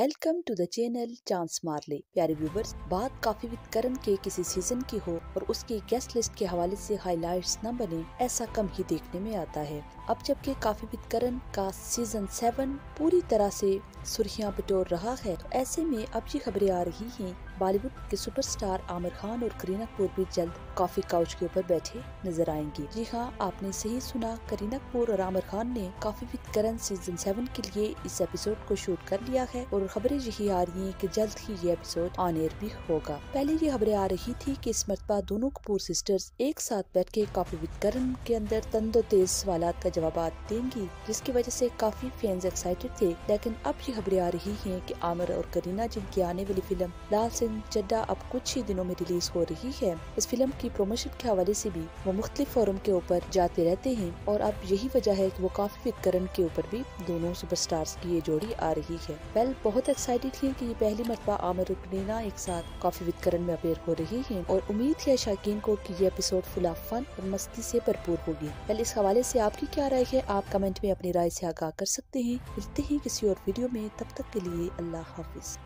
Welcome to the channel chance मारले प्यारे viewers, बात काफ़ी विद करण के किसी सीज़न की हो और उसकी गेस्ट लिस्ट के हवाले से हाइलाइट्स न बने, ऐसा कम ही देखने में आता है। अब जबकि काफ़ी विद करण का सीज़न सेवन पूरी तरह से सुर्खियाँ बटोर रहा है तो ऐसे में अब ये खबरें आ रही हैं बॉलीवुड के सुपरस्टार आमिर खान और करीना कपूर भी जल्द कॉफ़ी काउच के ऊपर बैठे नज़र आएँगे। जी हाँ आपने सही सुना करीना कपूर और आमिर खान ने काफ़ी विद करण सीज़न सेवन के लिए इस एपिसोड को शूट कर लिया है और खबरें यही आ रही है की जल्द ही ये एपिसोड ऑन एयर भी होगा। पहले ये खबरें आ रही थी की इस मरतबा दोनों कपूर सिस्टर्स एक साथ बैठ के कॉफ़ी विद करण के अंदर तंदो तेज सवाल का जवाब देंगी, जिसकी वजह से काफ़ी फैंस एक्साइटेड थे। लेकिन अब ये खबरें आ रही हैं कि आमिर और करीना जिनकी आने वाली फ़िल्म लाल सिंह चड्डा अब कुछ ही दिनों में रिलीज़ हो रही है। इस फ़िल्म की प्रमोशन के हवाले से भी वो मुख्तलिफ़ फोरम के ऊपर जाते रहते हैं और अब यही वजह है कि वो काफ़ी करण के ऊपर भी दोनों सुपरस्टार्स की ये जोड़ी आ रही है। वेल बहुत एक्साइटेड है कि ये पहली मरतबा आमिर और करीना एक साथ काफ़ी विद करण में अपेयर हो रही है और उम्मीद है शाकिन को की ये एपिसोड फुला फन और मस्ती ऐसी भरपूर होगी। वेल इस हवाले ऐसी आपकी क्या राय है? आप कमेंट में अपनी राय ऐसी आगाह कर सकते हैं। मिलते हैं किसी और वीडियो में। तब तक के लिए अल्लाह हाफिज।